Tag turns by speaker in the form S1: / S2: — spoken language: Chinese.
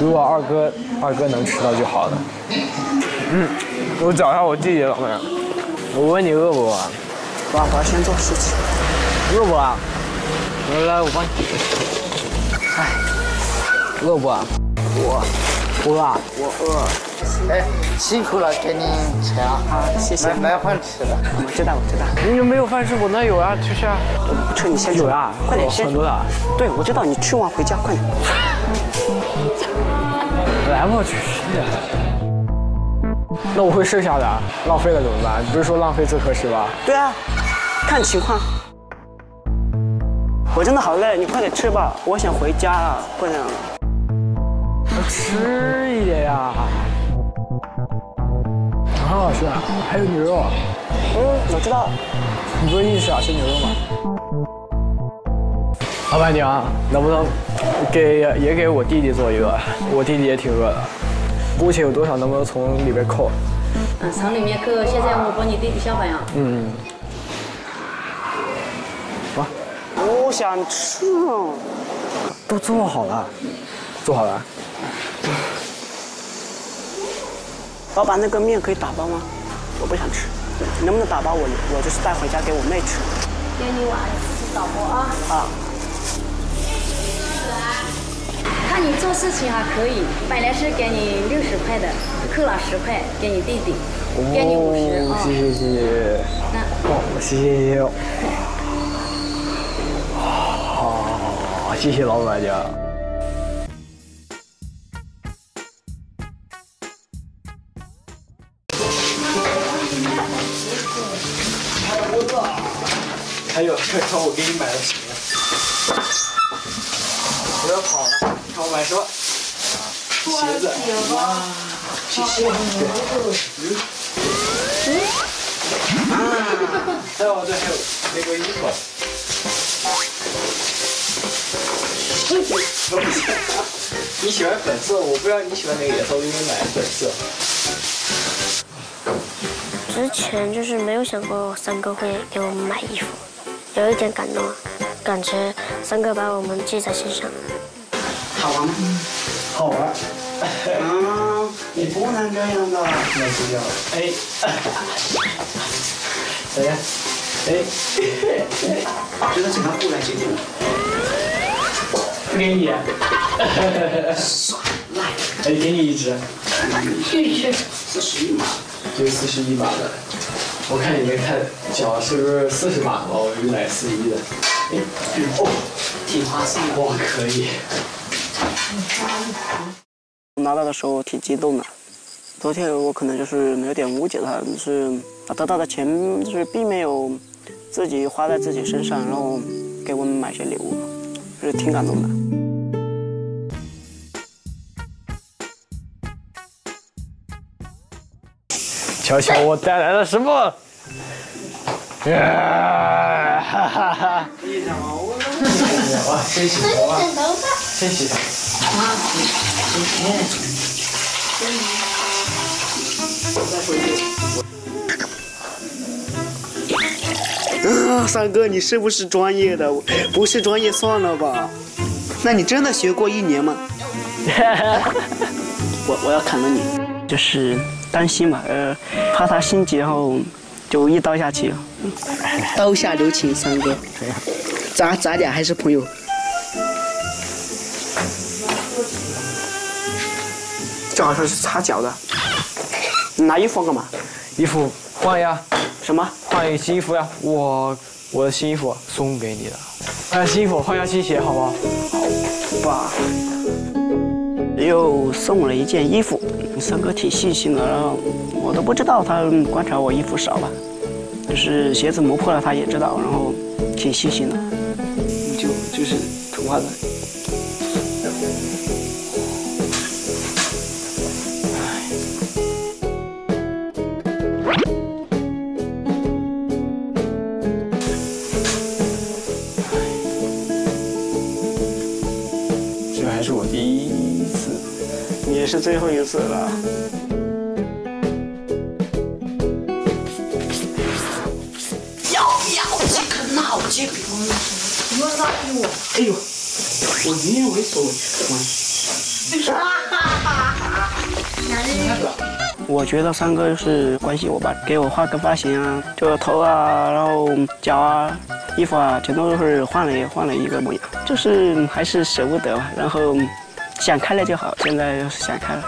S1: 如果二哥二哥能吃到就好了。嗯，我找一下我弟弟了没有？我问你饿不饿？
S2: 爸爸先做事情。
S1: 饿不啊？来来，我帮你。哎，饿不啊？
S2: 我
S1: 饿啊？
S2: 我饿。哎，辛苦了，给你钱啊！
S1: 啊，谢谢。
S2: 没饭吃了。
S1: 我知道，我知道。你有没有饭吃？我那有啊，吃吃啊。
S2: 不吃你先
S1: 有啊，
S2: 快点先。
S1: 很多的。
S2: 对，我知道，你吃完回家快点。
S1: 来吧，去吃。那我会剩下的，浪费了怎么办？你不是说浪费最合适吧？
S2: 对啊，看情况。我真的好累，你快点吃吧，我想回家了，快点。
S1: 吃一点呀。很好吃啊，还有牛肉。
S2: 嗯，我知道。
S1: 你不是一直想吃牛肉吗？老板娘，能不能给也给我弟弟做一个？我弟弟也挺饿的。目前有多少？能不能从里边扣？
S3: 嗯，从里面扣。现在我帮你弟弟消费啊。
S1: 嗯。
S2: 好。不想吃。
S1: 都做好了，做好了。
S2: 老板，那个面可以打包吗？我不想吃。能不能打包？我我就是带回家给我妹吃。
S3: 给你碗自己打包啊。
S2: 啊。
S3: 看你做事情还可以，本来是给你六十块的，扣了十块给你弟弟，给你五十
S1: 啊。谢谢谢谢。
S3: 那
S1: 哦，谢谢谢谢。好，谢谢老板娘。还有，看看我给你买了什么？不要跑了，看我买什么？鞋子。哇，谢谢。嗯。啊，还有这还有那个衣服。你喜欢粉色，我不知道你喜欢哪个颜色，我给你买粉色。
S4: 之前就是没有想过三哥会给我们买衣服。有一点感动，感觉三哥把我们记在心上。
S2: 好玩吗？
S1: 好玩。
S2: 啊，你不能这样的。
S1: 那不要。哎。谁呀？哎。
S2: 觉得这条布来解决了。
S1: 不给你。
S2: 耍赖。
S1: 哎，给你一只。
S2: 一只。四十一码。
S1: 这个四十一码的。我看你没看脚是不是四十码的我就买四一的。哎，哦，
S2: 挺划算的。
S1: 哇，可以。
S2: 拿到的时候挺激动的。昨天我可能就是有点误解他，就是他得到的钱就是并没有自己花在自己身上，然后给我们买些礼物，就是挺感动的。
S1: 瞧瞧我带来了什么！呀，哈哈哈！哇，先洗头啊！先洗头。啊，今天。
S2: 啊，三哥，你是不是专业的？不是专业算了吧。那你真的学过一年吗？我我要砍了你，就是担心嘛，呃，怕他心急，然后就一刀下去。刀下留情，三哥，咱咱俩还是朋友。这好像是擦脚的。你拿衣服干嘛？
S1: 衣服换呀。
S2: 什么？
S1: 换一个新衣服呀！我我的新衣服送给你的。换新衣服，换下新鞋，好不好？
S2: 好吧。又送我了一件衣服，三哥挺细心的，然后我都不知道他观察我衣服少吧。就是鞋子磨破了，他也知道，然后挺细心的。就就是图画的。
S1: 是
S2: 最后一次了。要不要这个脑筋
S3: 急转弯？不要拉黑我。
S2: 哎呦，我永远猥琐。完。哈哈。我觉得三哥就是关心我吧，给我画个发型啊，就头啊，然后脚啊，衣服啊，全都是换了换了一个模样，就是还是舍不得吧，然后。想开了就好，现在就是想开了。